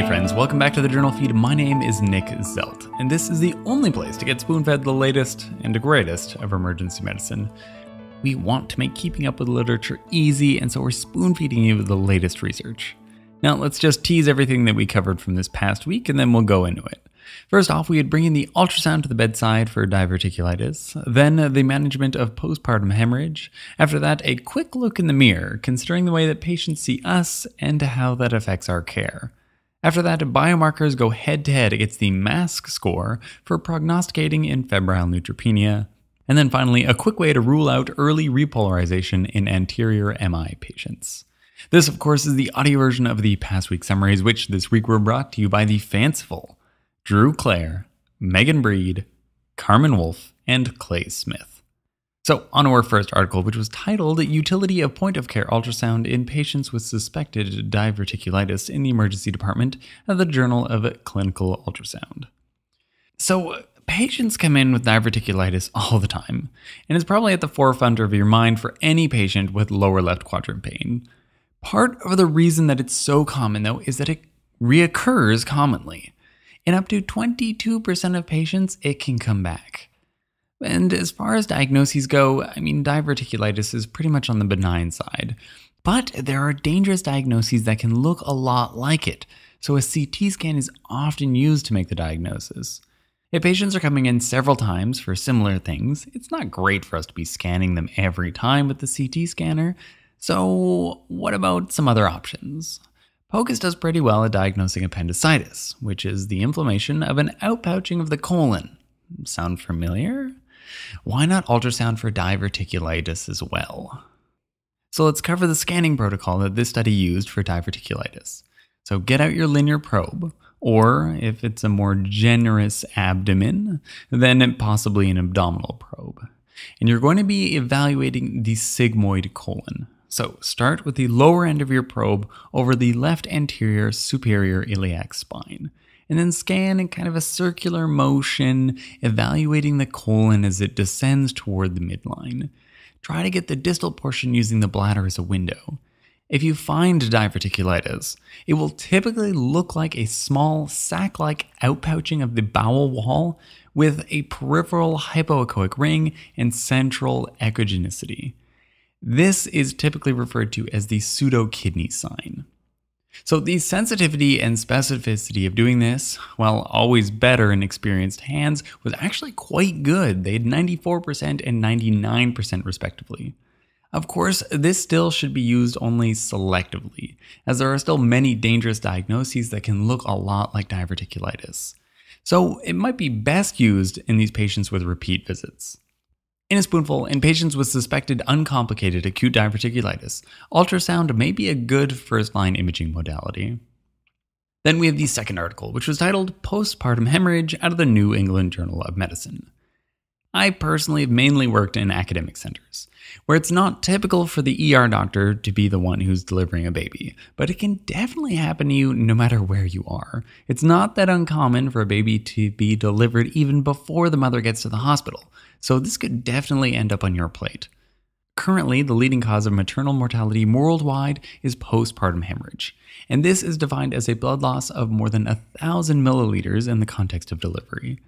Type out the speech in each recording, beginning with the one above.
Hey friends, welcome back to the Journal Feed. My name is Nick Zelt, and this is the only place to get spoon fed the latest and the greatest of emergency medicine. We want to make keeping up with literature easy, and so we're spoon feeding you the latest research. Now, let's just tease everything that we covered from this past week, and then we'll go into it. First off, we had bring in the ultrasound to the bedside for diverticulitis, then the management of postpartum hemorrhage. After that, a quick look in the mirror, considering the way that patients see us and how that affects our care. After that, biomarkers go head to head against the MASCC score for prognosticating in febrile neutropenia. And then finally, a quick way to rule out early repolarization in anterior MI patients. This, of course, is the audio version of the past week summaries, which this week were brought to you by the fanciful Drew Clare, Megan Breed, Carmen Wolfe, and Clay Smith. So, on our first article, which was titled Utility of Point of Care Ultrasound in Patients with Suspected Diverticulitis in the Emergency Department of the Journal of Clinical Ultrasound. So, patients come in with diverticulitis all the time, and it's probably at the forefront of your mind for any patient with lower left quadrant pain. Part of the reason that it's so common, though, is that it reoccurs commonly. In up to 22% of patients, it can come back. And as far as diagnoses go, I mean, diverticulitis is pretty much on the benign side. But there are dangerous diagnoses that can look a lot like it, so a CT scan is often used to make the diagnosis. If patients are coming in several times for similar things, it's not great for us to be scanning them every time with the CT scanner. So, what about some other options? POCUS does pretty well at diagnosing appendicitis, which is the inflammation of an outpouching of the colon. Sound familiar? Why not ultrasound for diverticulitis as well? So let's cover the scanning protocol that this study used for diverticulitis. So get out your linear probe, or if it's a more generous abdomen, then possibly an abdominal probe. And you're going to be evaluating the sigmoid colon, so start with the lower end of your probe over the left anterior superior iliac spine, and then scan in kind of a circular motion, evaluating the colon as it descends toward the midline. Try to get the distal portion using the bladder as a window. If you find diverticulitis, it will typically look like a small sac like outpouching of the bowel wall with a peripheral hypoechoic ring and central echogenicity. This is typically referred to as the pseudo kidney sign. So, the sensitivity and specificity of doing this, while always better in experienced hands, was actually quite good. They had 94% and 99% respectively. Of course, this still should be used only selectively, as there are still many dangerous diagnoses that can look a lot like diverticulitis. So, it might be best used in these patients with repeat visits. In a spoonful, in patients with suspected uncomplicated acute diverticulitis, ultrasound may be a good first line imaging modality. Then we have the second article, which was titled Postpartum Hemorrhage out of the New England Journal of Medicine. I personally have mainly worked in academic centers, where it's not typical for the ER doctor to be the one who's delivering a baby, but it can definitely happen to you no matter where you are. It's not that uncommon for a baby to be delivered even before the mother gets to the hospital, so this could definitely end up on your plate. Currently, the leading cause of maternal mortality worldwide is postpartum hemorrhage, and this is defined as a blood loss of more than a thousand milliliters in the context of delivery.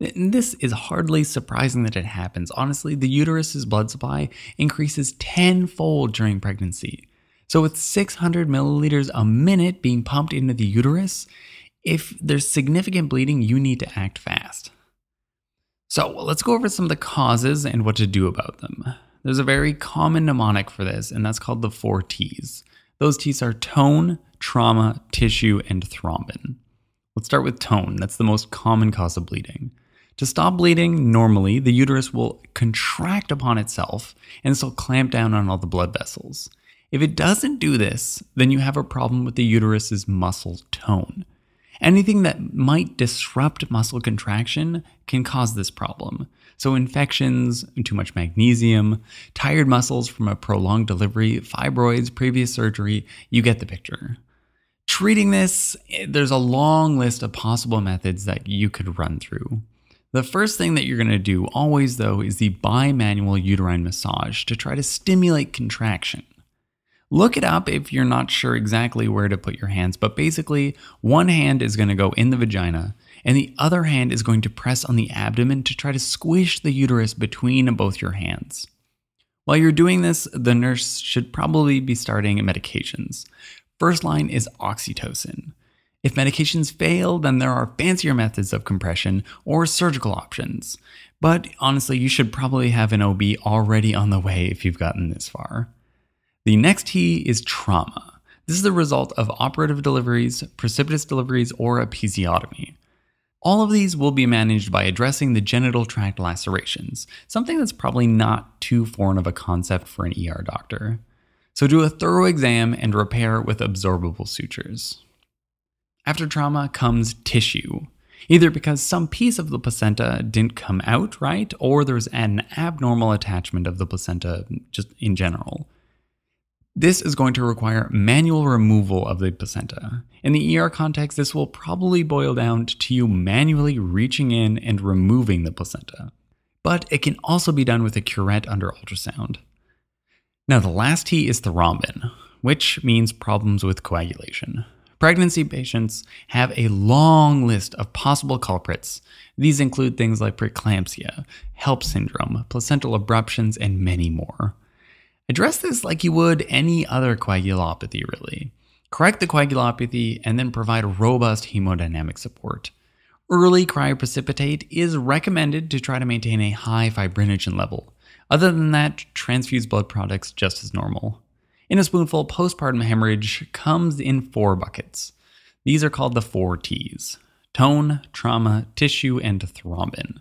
This is hardly surprising that it happens. Honestly, the uterus's blood supply increases tenfold during pregnancy. So, with 600 milliliters a minute being pumped into the uterus, if there's significant bleeding, you need to act fast. So, let's go over some of the causes and what to do about them. There's a very common mnemonic for this, and that's called the four T's. Those T's are tone, trauma, tissue, and thrombin. Let's start with tone. That's the most common cause of bleeding. To stop bleeding, normally the uterus will contract upon itself and will clamp down on all the blood vessels. If it doesn't do this, then you have a problem with the uterus's muscle tone. Anything that might disrupt muscle contraction can cause this problem. So, infections, too much magnesium, tired muscles from a prolonged delivery, fibroids, previous surgery, you get the picture. Treating this, eh, there's a long list of possible methods that you could run through. The first thing that you're going to do always, though, is the bimanual uterine massage to try to stimulate contraction. Look it up if you're not sure exactly where to put your hands, but basically, one hand is going to go in the vagina, and the other hand is going to press on the abdomen to try to squish the uterus between both your hands. While you're doing this, the nurse should probably be starting medications. First line is oxytocin. If medications fail, then there are fancier methods of compression or surgical options. But honestly, you should probably have an OB already on the way if you've gotten this far. The next T is trauma. This is the result of operative deliveries, precipitous deliveries, or episiotomy. All of these will be managed by addressing the genital tract lacerations, something that's probably not too foreign of a concept for an ER doctor. So do a thorough exam and repair with absorbable sutures. After trauma comes tissue, either because some piece of the placenta didn't come out right, or there's an abnormal attachment of the placenta just in general. This is going to require manual removal of the placenta. In the ER context, this will probably boil down to you manually reaching in and removing the placenta. But it can also be done with a curette under ultrasound. Now, the last T is thrombin, which means problems with coagulation. Pregnancy patients have a long list of possible culprits. These include things like preeclampsia, HELLP syndrome, placental abruptions, and many more. Address this like you would any other coagulopathy, really. Correct the coagulopathy and then provide robust hemodynamic support. Early cryoprecipitate is recommended to try to maintain a high fibrinogen level. Other than that, transfuse blood products just as normal. In a spoonful, postpartum hemorrhage comes in four buckets. These are called the four T's tone, trauma, tissue, and thrombin.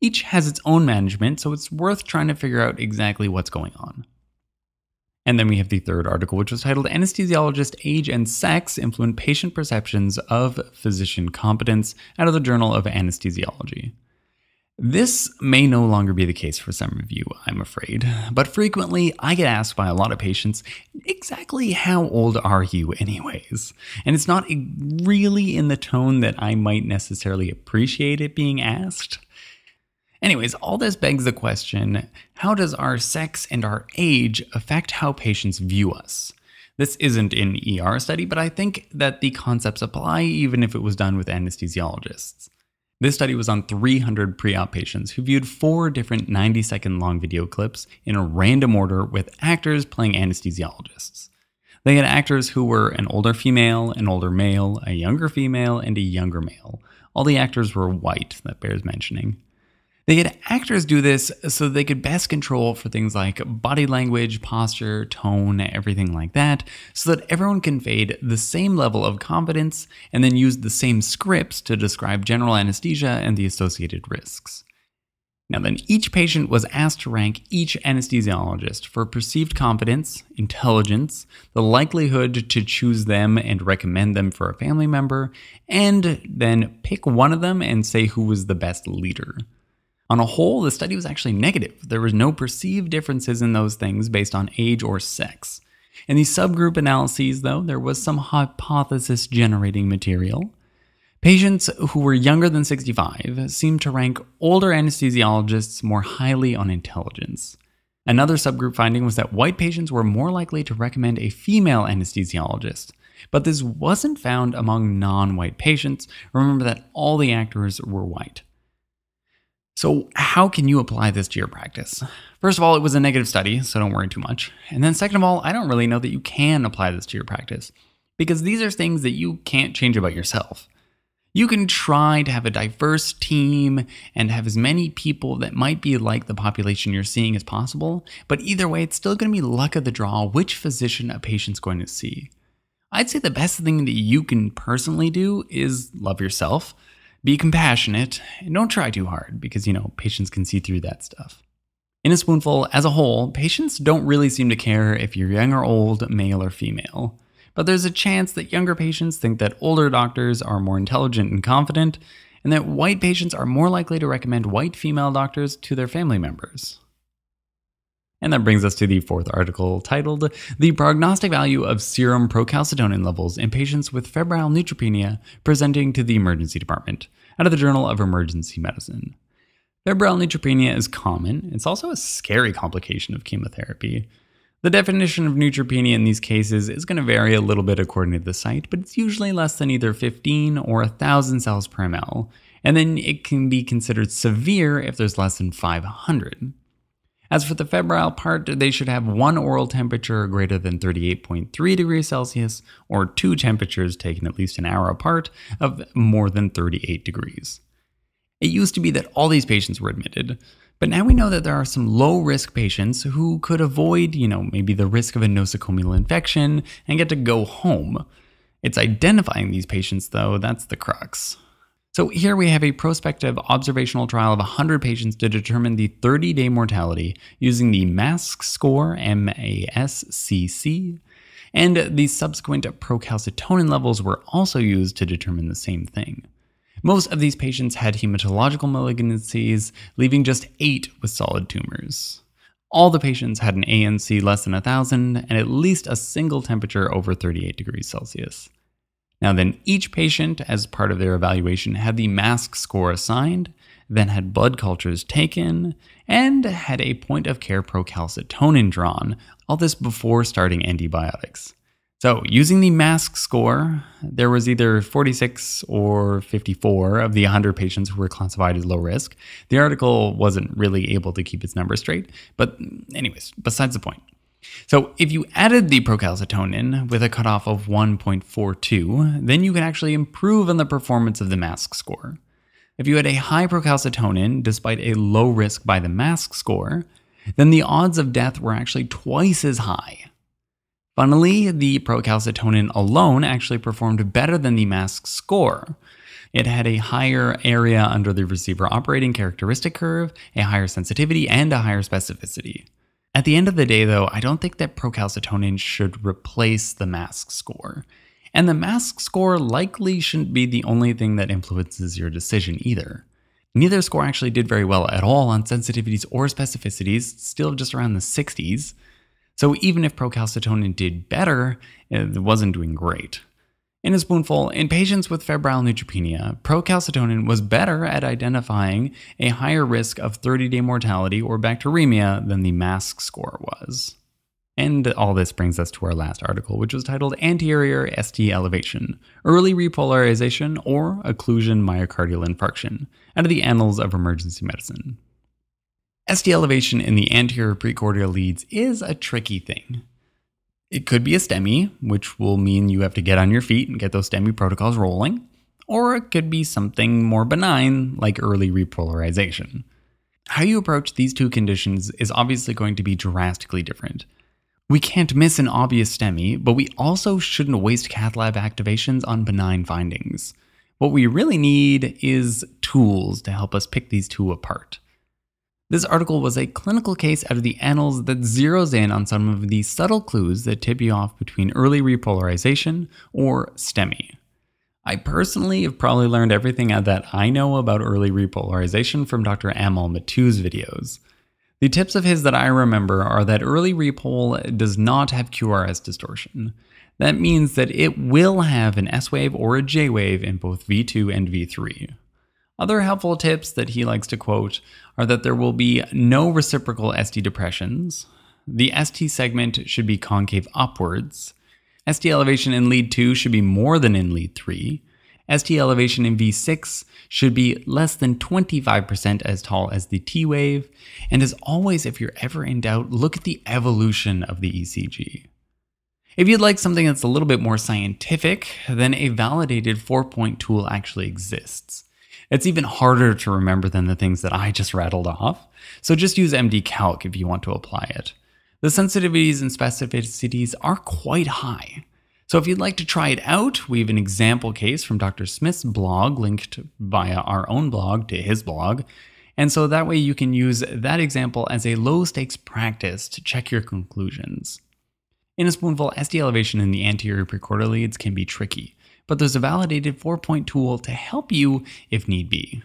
Each has its own management, so it's worth trying to figure out exactly what's going on. And then we have the third article, which was titled Anesthesiologist Age and Sex Influence Patient Perceptions of Physician Competence out of the Journal of Anesthesiology. This may no longer be the case for some of you, I'm afraid, but frequently I get asked by a lot of patients, exactly how old are you, anyways? And it's not really in the tone that I might necessarily appreciate it being asked. Anyways, all this begs the question how does our sex and our age affect how patients view us? This isn't an ER study, but I think that the concepts apply even if it was done with anesthesiologists. This study was on 300 pre op patients who viewed four different 90 second long video clips in a random order with actors playing anesthesiologists. They had actors who were an older female, an older male, a younger female, and a younger male. All the actors were white, that bears mentioning. They had actors do this so they could best control for things like body language, posture, tone, everything like that, so that everyone conveyed the same level of confidence and then used the same scripts to describe general anesthesia and the associated risks. Now, then, each patient was asked to rank each anesthesiologist for perceived confidence, intelligence, the likelihood to choose them and recommend them for a family member, and then pick one of them and say who was the best leader. On a whole, the study was actually negative. There was no perceived differences in those things based on age or sex. In these subgroup analyses, though, there was some hypothesis generating material. Patients who were younger than 65 seemed to rank older anesthesiologists more highly on intelligence. Another subgroup finding was that white patients were more likely to recommend a female anesthesiologist, but this wasn't found among non white patients. Remember that all the actors were white. So, how can you apply this to your practice? First of all, it was a negative study, so don't worry too much. And then, second of all, I don't really know that you can apply this to your practice because these are things that you can't change about yourself. You can try to have a diverse team and have as many people that might be like the population you're seeing as possible, but either way, it's still going to be luck of the draw which physician a patient's going to see. I'd say the best thing that you can personally do is love yourself be compassionate and don't try too hard because, you know, patients can see through that stuff. In a spoonful, as a whole, patients don't really seem to care if you're young or old, male or female. But there's a chance that younger patients think that older doctors are more intelligent and confident, and that white patients are more likely to recommend white female doctors to their family members. And that brings us to the fourth article titled The Prognostic Value of Serum Procalcitonin Levels in Patients with Febrile Neutropenia Presenting to the Emergency Department, out of the Journal of Emergency Medicine. Febrile neutropenia is common. It's also a scary complication of chemotherapy. The definition of neutropenia in these cases is going to vary a little bit according to the site, but it's usually less than either 15 or 1,000 cells per ml, and then it can be considered severe if there's less than 500. As for the febrile part, they should have one oral temperature greater than 38.3 degrees Celsius, or two temperatures taken at least an hour apart of more than 38 degrees. It used to be that all these patients were admitted, but now we know that there are some low risk patients who could avoid, you know, maybe the risk of a nosocomial infection and get to go home. It's identifying these patients, though, that's the crux. So here we have a prospective observational trial of 100 patients to determine the 30 day mortality using the MASCC score, M A S C C, and the subsequent procalcitonin levels were also used to determine the same thing. Most of these patients had hematological malignancies, leaving just eight with solid tumors. All the patients had an ANC less than 1000 and at least a single temperature over 38 degrees Celsius. Now, then, each patient, as part of their evaluation, had the MASCC score assigned, then had blood cultures taken, and had a point of care procalcitonin drawn, all this before starting antibiotics. So, using the MASCC score, there was either 46 or 54 of the 100 patients who were classified as low risk. The article wasn't really able to keep its numbers straight, but, anyways, besides the point. So, if you added the procalcitonin with a cutoff of 1.42, then you can actually improve on the performance of the MASCC score. If you had a high procalcitonin despite a low risk by the MASCC score, then the odds of death were actually twice as high. Funnily, the procalcitonin alone actually performed better than the MASCC score. It had a higher area under the receiver operating characteristic curve, a higher sensitivity, and a higher specificity. At the end of the day, though, I don't think that procalcitonin should replace the MASCC score. And the MASCC score likely shouldn't be the only thing that influences your decision either. Neither score actually did very well at all on sensitivities or specificities, still just around the 60s. So even if procalcitonin did better, it wasn't doing great. In a spoonful, in patients with febrile neutropenia, procalcitonin was better at identifying a higher risk of 30 day mortality or bacteremia than the MASCC score was. And all this brings us to our last article, which was titled Anterior ST Elevation Early Repolarization or Occlusion Myocardial Infarction, out of the Annals of Emergency Medicine. ST elevation in the anterior precordial leads is a tricky thing. It could be a STEMI, which will mean you have to get on your feet and get those STEMI protocols rolling, or it could be something more benign like early repolarization. How you approach these two conditions is obviously going to be drastically different. We can't miss an obvious STEMI, but we also shouldn't waste cath lab activations on benign findings. What we really need is tools to help us pick these two apart. This article was a clinical case out of the annals that zeroes in on some of the subtle clues that tip you off between early repolarization or STEMI. I personally have probably learned everything that I know about early repolarization from Dr. Amal Mattu's videos. The tips of his that I remember are that early repol does not have QRS distortion. That means that it will have an S wave or a J wave in both V2 and V3. Other helpful tips that he likes to quote are that there will be no reciprocal ST depressions, the ST segment should be concave upwards, ST elevation in lead 2 should be more than in lead 3, ST elevation in V6 should be less than 25% as tall as the T wave, and as always, if you're ever in doubt, look at the evolution of the ECG. If you'd like something that's a little bit more scientific, then a validated four point tool actually exists. It's even harder to remember than the things that I just rattled off. So just use MDCalc if you want to apply it. The sensitivities and specificities are quite high. So if you'd like to try it out, we have an example case from Dr. Smith's blog linked via our own blog to his blog. And so that way you can use that example as a low stakes practice to check your conclusions. In a spoonful, ST elevation in the anterior precordial leads can be tricky but there's a validated four point tool to help you if need be.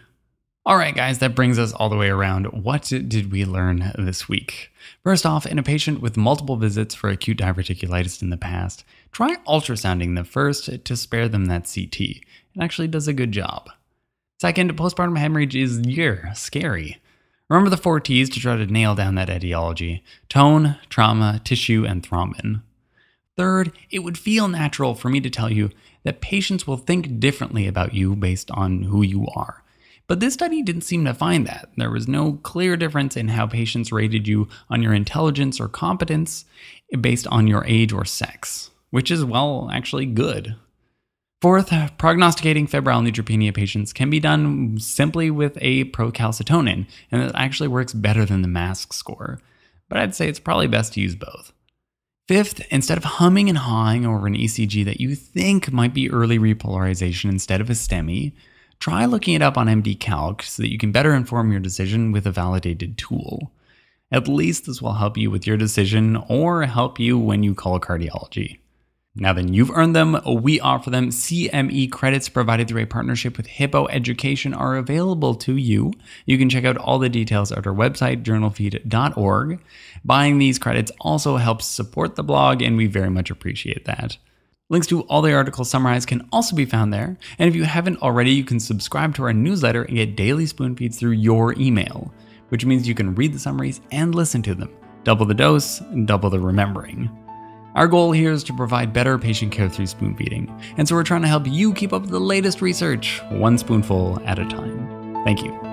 All right, guys, that brings us all the way around. What did we learn this week? First off, in a patient with multiple visits for acute diverticulitis in the past, try ultrasounding them first to spare them that CT. It actually does a good job. Second, postpartum hemorrhage is yeah, scary. Remember the four T's to try to nail down that etiology tone, trauma, tissue, and thrombin. Third, it would feel natural for me to tell you that patients will think differently about you based on who you are. But this study didn't seem to find that. There was no clear difference in how patients rated you on your intelligence or competence based on your age or sex, which is, well, actually good. Fourth, prognosticating febrile neutropenia patients can be done simply with a procalcitonin, and it actually works better than the MASCC score. But I'd say it's probably best to use both. Fifth, instead of humming and hawing over an ECG that you think might be early repolarization instead of a STEMI, try looking it up on MD so that you can better inform your decision with a validated tool. At least this will help you with your decision or help you when you call cardiology. Now then, you've earned them. We offer them. CME credits provided through a partnership with Hippo Education are available to you. You can check out all the details at our website, journalfeed.org. Buying these credits also helps support the blog, and we very much appreciate that. Links to all the articles summarized can also be found there. And if you haven't already, you can subscribe to our newsletter and get daily spoon feeds through your email, which means you can read the summaries and listen to them. Double the dose, double the remembering. Our goal here is to provide better patient care through spoon feeding, and so we're trying to help you keep up with the latest research, one spoonful at a time. Thank you.